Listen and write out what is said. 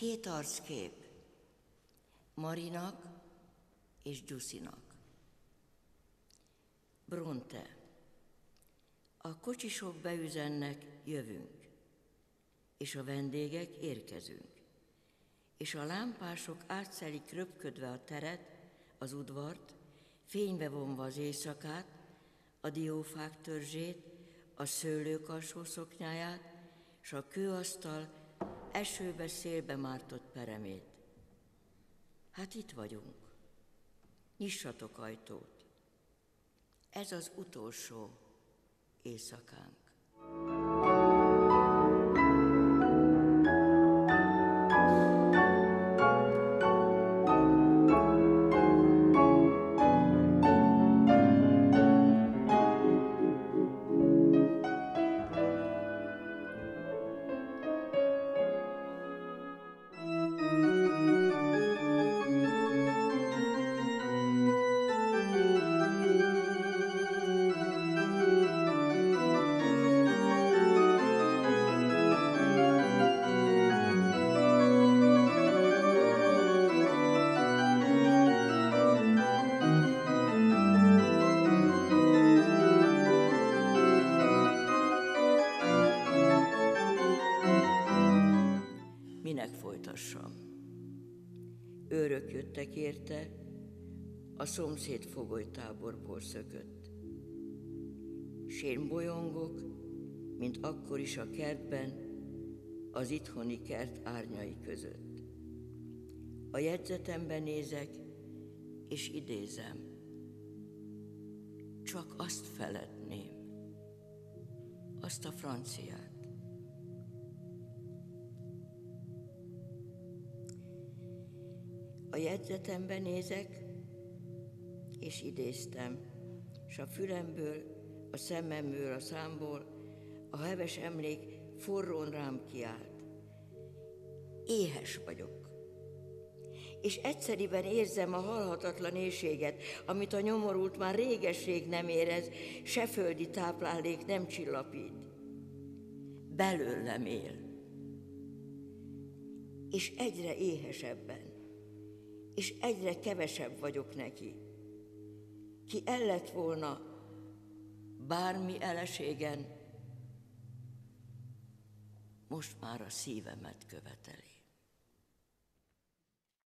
Két arckép. Marinak és Gyuszinak. Bronte. A kocsisok beüzennek, jövünk, és a vendégek érkezünk. És a lámpások átszelik röpködve a teret, az udvart, fénybe vonva az éjszakát, a diófák törzsét, a szőlők alsó szoknyáját, s a kőasztal esőbe szélbe mártott peremét. Hát itt vagyunk. Nyissatok ajtót. Ez az utolsó éjszakánk. Jöttek érte, a szomszéd fogolytáborból szökött. Sén bolyongok, mint akkor is a kertben, az itthoni kert árnyai között. A jegyzetemben nézek, és idézem. Csak azt feledném, azt a franciát, A jegyzetembe nézek, és idéztem, és a fülemből, a szememből, a számból a heves emlék forrón rám kiált. Éhes vagyok. És egyszeriben érzem a halhatatlan éjséget, amit a nyomorult már régesség nem érez, se földi táplálék nem csillapít. Belőlem él. És egyre éhesebben és egyre kevesebb vagyok neki. Ki el lett volna bármi eleségen, most már a szívemet követeli.